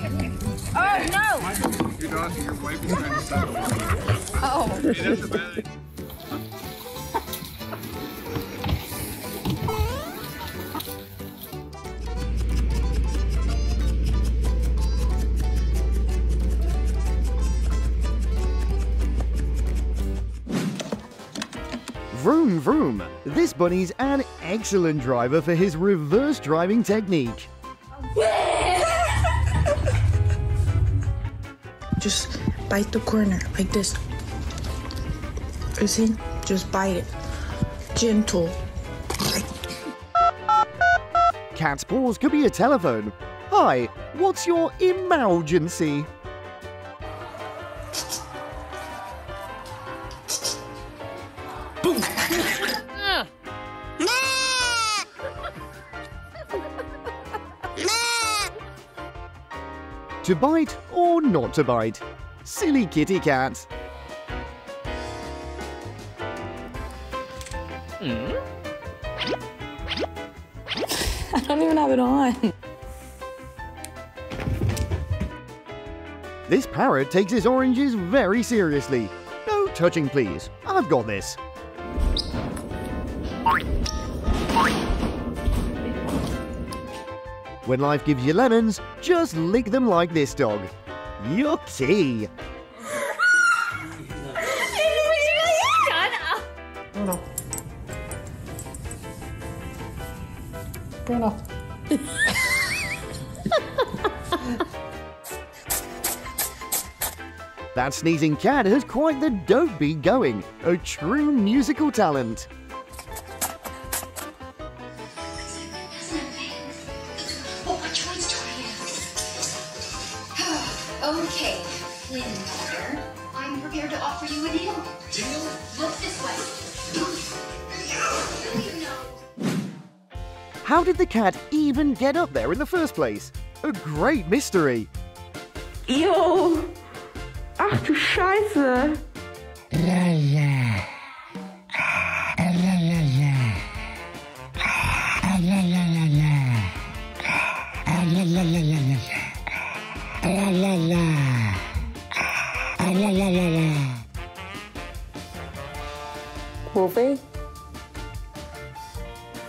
Oh no! Your dog, your wife is trying to settle. Oh. Hey, that's a bad. Vroom vroom! This bunny's an excellent driver for his reverse driving technique. Oh, Just bite the corner like this. You see? Just bite it. Gentle. Cat's paws could be a telephone. Hi, what's your emergency? To bite or not to bite? Silly kitty cat. I don't even have it on. This parrot takes his oranges very seriously. No touching, please. I've got this. When life gives you lemons, just lick them like this dog. Yucky! Bruno. Bruno. That sneezing cat has quite the dope beat going. A true musical talent. How did the cat even get up there in the first place? A great mystery. Yo! Ach du Scheiße! Wolfie?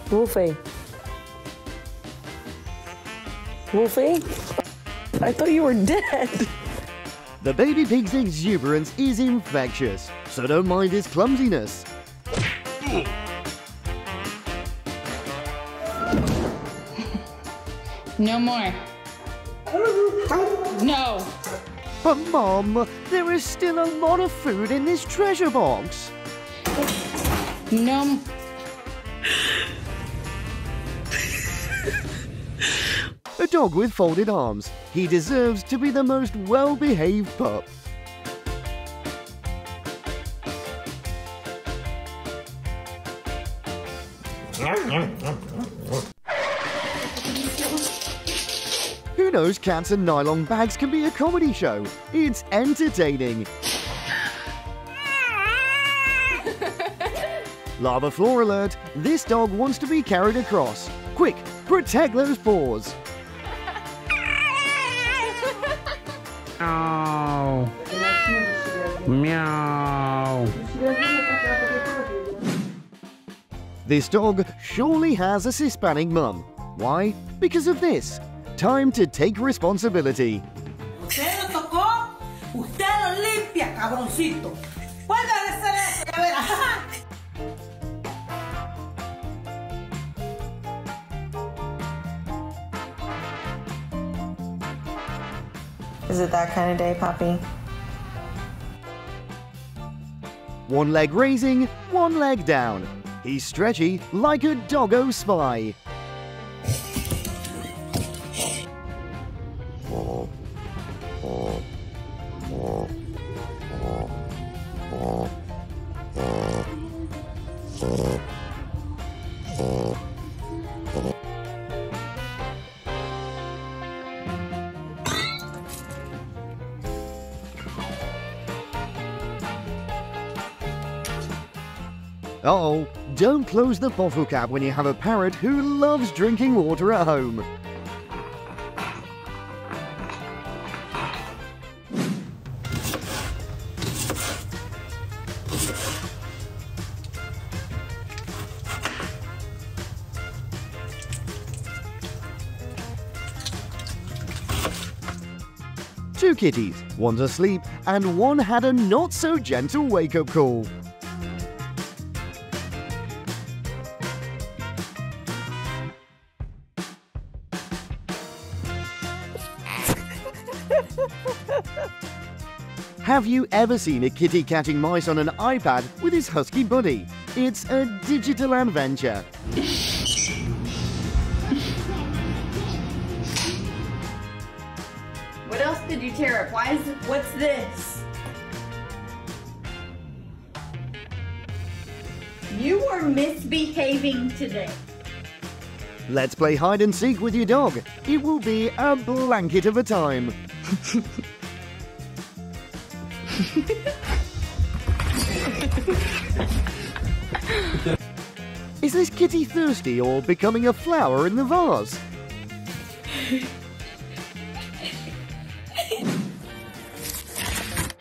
Wolfie? Wolfie? I thought you were dead. The baby pig's exuberance is infectious, so don't mind his clumsiness. No more. No. But Mom, there is still a lot of food in this treasure box. No. Dog with folded arms. He deserves to be the most well-behaved pup. Who knows cats and nylon bags can be a comedy show? It's entertaining. Lava floor alert. This dog wants to be carried across. Quick, protect those paws. Meow. Meow. This dog surely has a Hispanic mum. Why? Because of this. Time to take responsibility. Usted lo tocó, usted lo limpia, cabroncito. Is it that kind of day, Poppy? One leg raising, one leg down. He's stretchy like a doggo spy. Uh-oh, don't close the bottle cap when you have a parrot who loves drinking water at home. Two kitties, one's asleep and one had a not-so-gentle wake-up call. Have you ever seen a kitty catching mice on an iPad with his husky buddy? It's a digital adventure. What else did you tear up? Why is it? What's this? You are misbehaving today. Let's play hide and seek with your dog. It will be a blanket of a time. Is this kitty thirsty or becoming a flower in the vase?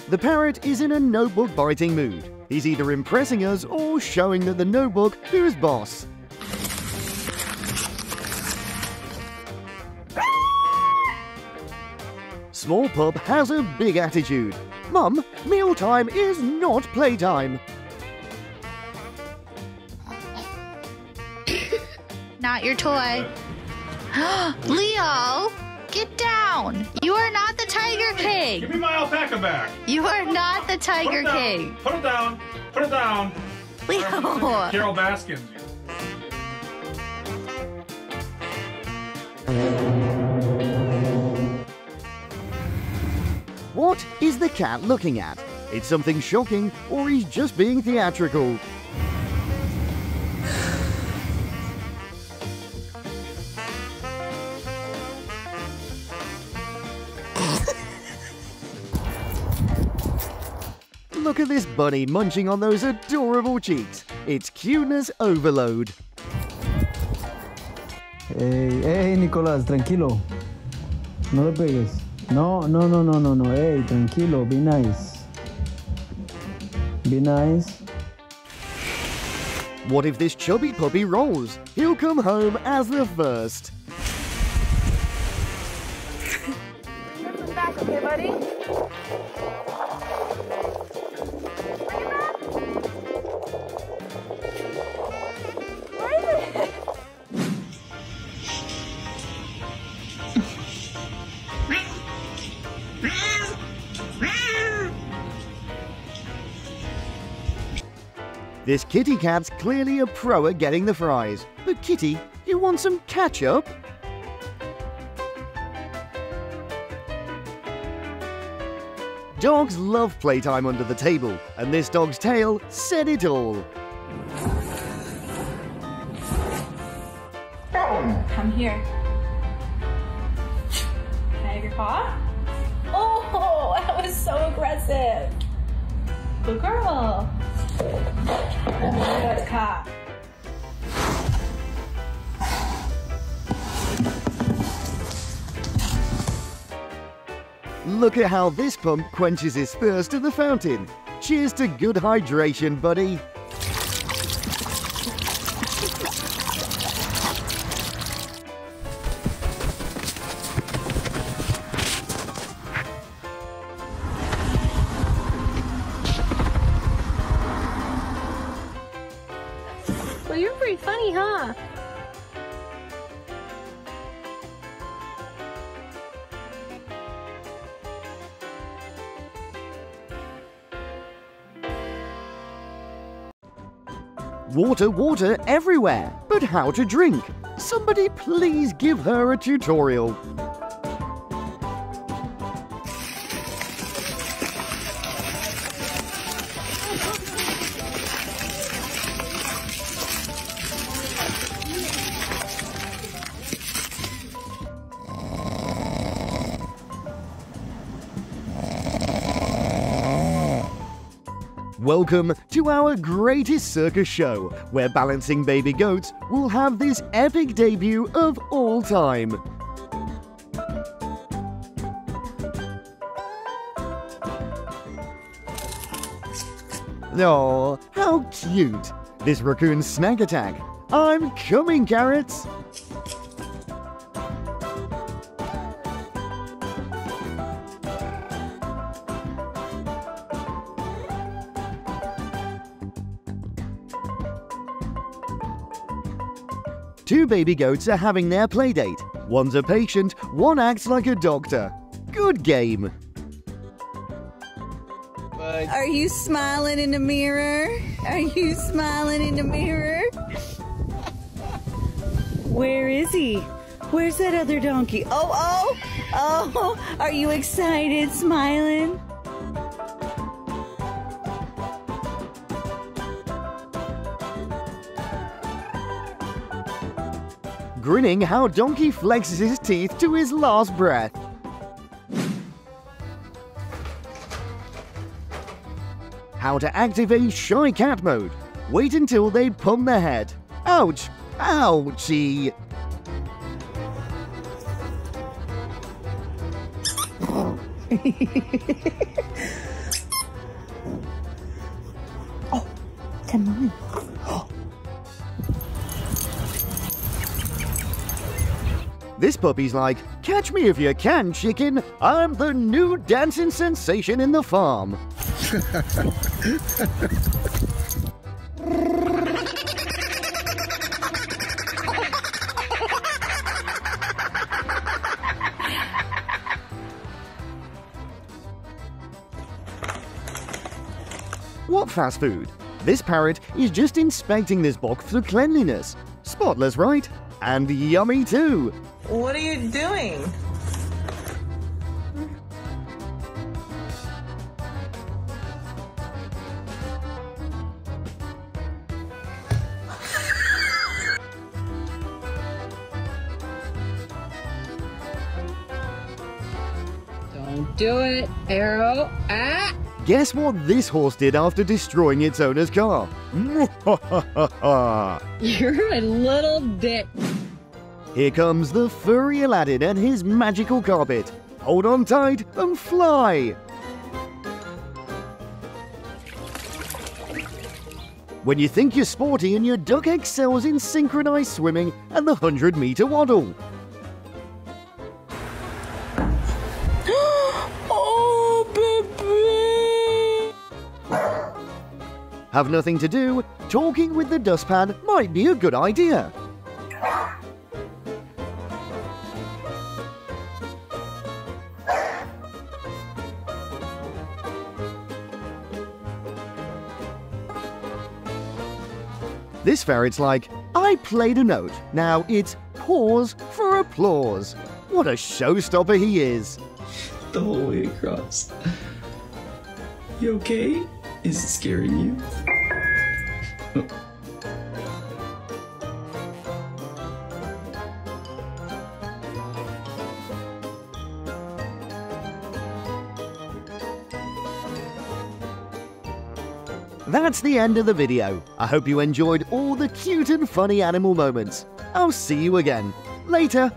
The parrot is in a notebook biting mood. He's either impressing us or showing that the notebook is boss. Small pub has a big attitude. Mum, mealtime is not playtime. Not your toy. Leo, get down. You are not the Tiger King. Give me my alpaca back. You are not the Put Tiger it down. King. Put it down. Put it down. Leo. Carol Baskins. What is the cat looking at? It's something shocking, or he's just being theatrical. Look at this bunny munching on those adorable cheeks. It's cuteness overload. Hey, hey, Nicolás, tranquilo. No le pegues. No, no, no, no, no, no. Ey, tranquilo. Be nice. Be nice. What if this chubby puppy rolls? He'll come home as the first. Back, okay, buddy? This kitty cat's clearly a pro at getting the fries. But Kitty, you want some ketchup? Dogs love playtime under the table, and this dog's tail said it all. Come here. Can I have your paw? Oh, that was so aggressive. Good girl. Cop. Look at how this pump quenches his thirst at the fountain. Cheers to good hydration, buddy. You're pretty funny, huh? Water, water everywhere. But how to drink? Somebody please give her a tutorial. Welcome to our greatest circus show, where balancing baby goats will have this epic debut of all time. Oh, how cute! This raccoon snack attack. I'm coming, carrots! Two baby goats are having their playdate. One's a patient, one acts like a doctor. Good game. Are you smiling in the mirror? Are you smiling in the mirror? Where is he? Where's that other donkey? Oh, oh, oh, are you excited, smiling? Grinning how Donkey flexes his teeth to his last breath. How to activate Shy Cat mode. Wait until they pump their head. Ouch! Ouchie! oh, come on. This puppy's like, catch me if you can, chicken. I'm the new dancing sensation in the farm. what fast food? This parrot is just inspecting this box for cleanliness. Spotless, right? And yummy too. What are you doing? Don't do it, Arrow. Ah! Guess what this horse did after destroying its owner's car? You're a little dick. Here comes the furry Aladdin and his magical carpet. Hold on tight and fly! When you think you're sporty and your duck excels in synchronized swimming and the 100 meter waddle. oh, baby! Have nothing to do? Talking with the dustpan might be a good idea. This ferret's like, I played a note. Now it's pause for applause. What a showstopper he is. The whole way across. You okay? Is it scaring you? That's the end of the video. I hope you enjoyed all the cute and funny animal moments. I'll see you again. Later.